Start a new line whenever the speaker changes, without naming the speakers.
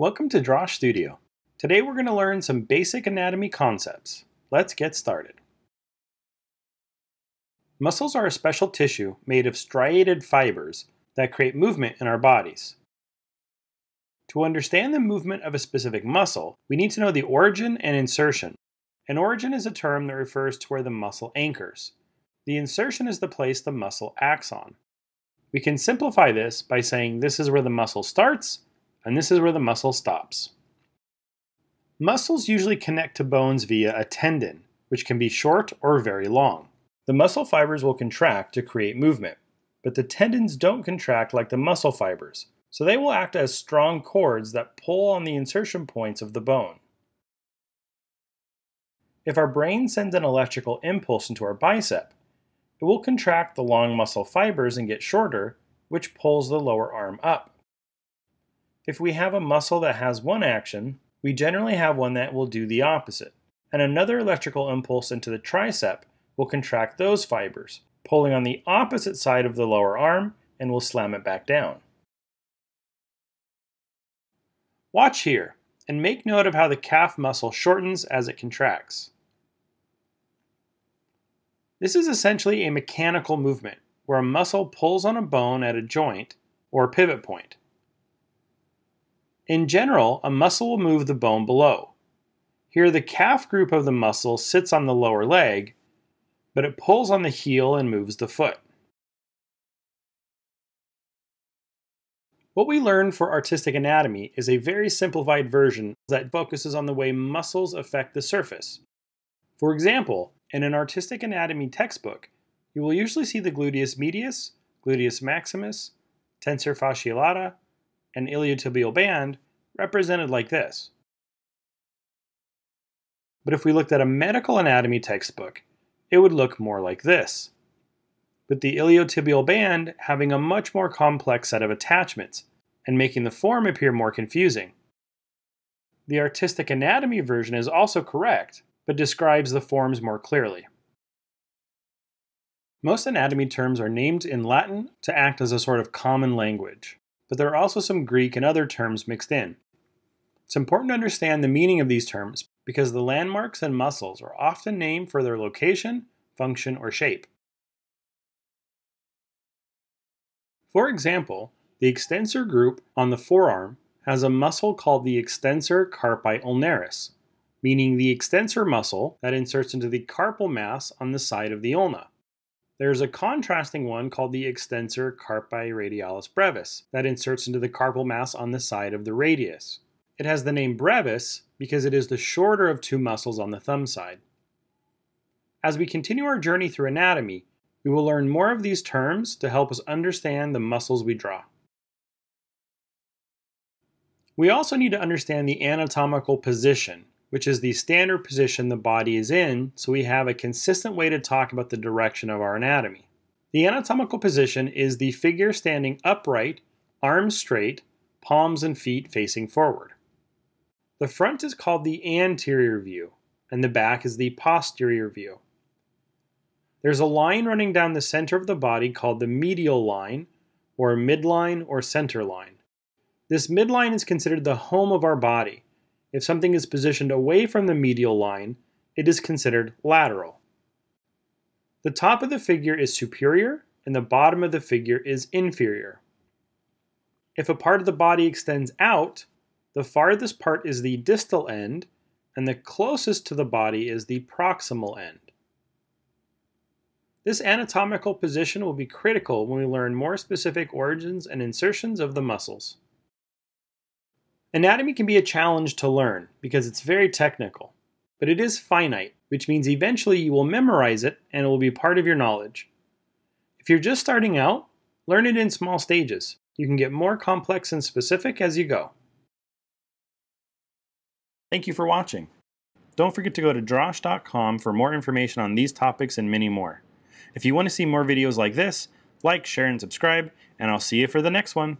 Welcome to Drawsh Studio. Today we're going to learn some basic anatomy concepts. Let's get started. Muscles are a special tissue made of striated fibers that create movement in our bodies. To understand the movement of a specific muscle, we need to know the origin and insertion. An origin is a term that refers to where the muscle anchors. The insertion is the place the muscle acts on. We can simplify this by saying this is where the muscle starts and this is where the muscle stops. Muscles usually connect to bones via a tendon, which can be short or very long. The muscle fibers will contract to create movement, but the tendons don't contract like the muscle fibers, so they will act as strong cords that pull on the insertion points of the bone. If our brain sends an electrical impulse into our bicep, it will contract the long muscle fibers and get shorter, which pulls the lower arm up. If we have a muscle that has one action, we generally have one that will do the opposite, and another electrical impulse into the tricep will contract those fibers, pulling on the opposite side of the lower arm and will slam it back down. Watch here and make note of how the calf muscle shortens as it contracts. This is essentially a mechanical movement where a muscle pulls on a bone at a joint or pivot point. In general, a muscle will move the bone below. Here the calf group of the muscle sits on the lower leg, but it pulls on the heel and moves the foot. What we learn for artistic anatomy is a very simplified version that focuses on the way muscles affect the surface. For example, in an artistic anatomy textbook, you will usually see the gluteus medius, gluteus maximus, tensor fasciae lata, and iliotibial band represented like this. But if we looked at a medical anatomy textbook, it would look more like this, with the iliotibial band having a much more complex set of attachments and making the form appear more confusing. The artistic anatomy version is also correct, but describes the forms more clearly. Most anatomy terms are named in Latin to act as a sort of common language, but there are also some Greek and other terms mixed in. It's important to understand the meaning of these terms because the landmarks and muscles are often named for their location, function, or shape. For example, the extensor group on the forearm has a muscle called the extensor carpi ulnaris, meaning the extensor muscle that inserts into the carpal mass on the side of the ulna. There's a contrasting one called the extensor carpi radialis brevis that inserts into the carpal mass on the side of the radius. It has the name brevis because it is the shorter of two muscles on the thumb side. As we continue our journey through anatomy, we will learn more of these terms to help us understand the muscles we draw. We also need to understand the anatomical position, which is the standard position the body is in, so we have a consistent way to talk about the direction of our anatomy. The anatomical position is the figure standing upright, arms straight, palms and feet facing forward. The front is called the anterior view, and the back is the posterior view. There's a line running down the center of the body called the medial line, or midline or center line. This midline is considered the home of our body. If something is positioned away from the medial line, it is considered lateral. The top of the figure is superior and the bottom of the figure is inferior. If a part of the body extends out, the farthest part is the distal end and the closest to the body is the proximal end. This anatomical position will be critical when we learn more specific origins and insertions of the muscles. Anatomy can be a challenge to learn because it's very technical, but it is finite, which means eventually you will memorize it and it will be part of your knowledge. If you're just starting out, learn it in small stages. You can get more complex and specific as you go. Thank you for watching. Don't forget to go to drawsh.com for more information on these topics and many more. If you want to see more videos like this, like, share, and subscribe, and I'll see you for the next one.